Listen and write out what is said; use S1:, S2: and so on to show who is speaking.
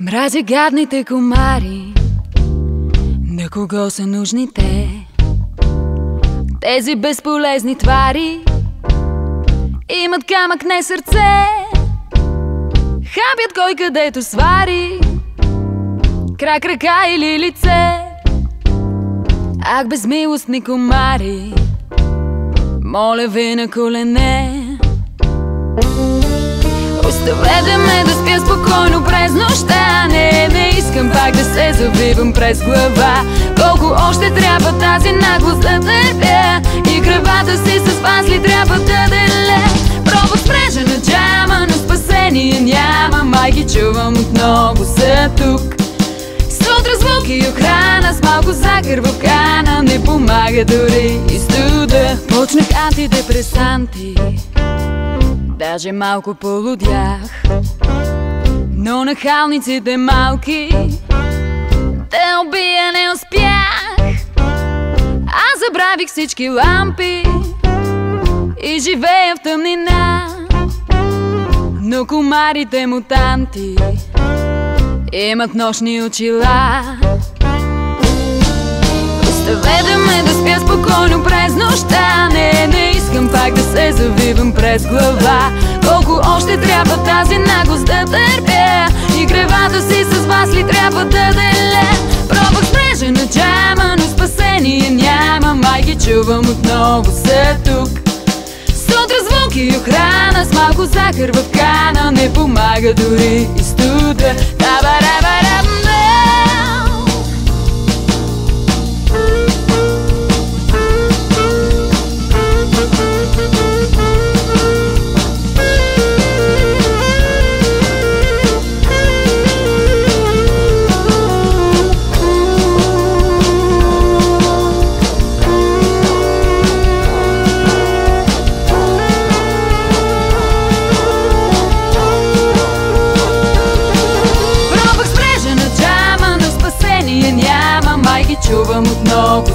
S1: Мразя гадните комари. На кого са нужни те? Тези безполезни твари Имат камък, не сърце. Хабят кой където свари. Крак, ръка или лице. Ах, безмилостни комари. Моля ви на колене Оставете ме да спя спокойно през нощта. Не, не искам пак да се завивам през глава. Колко още трябва тази наглост да търпя? И кръвата си с вас ли трябва да деля? Пробвах с мрежа на джама, но спасение няма. Майки чувам отново са тук. Сутра звук и охрана с малко захар в кана Не помага дори и студа. Почнах антидепресанти Даже малко полудях Но нахалниците малки Те убия не успях. Аз забравих всички лампи И живея в тъмнина. Но комарите мутанти Имат нощни очила. Оставете ме да спя спокойно през нощта през глава. Колко още трябва тази наглост да търпя? И кревата си с вас ли трябва да деля? Пробвах с мрежа на джама, но спасение няма. Майки чувам отново са тук. Сутра звук и охрана с малко захар в кана. Не помага дори и студа чувам отново.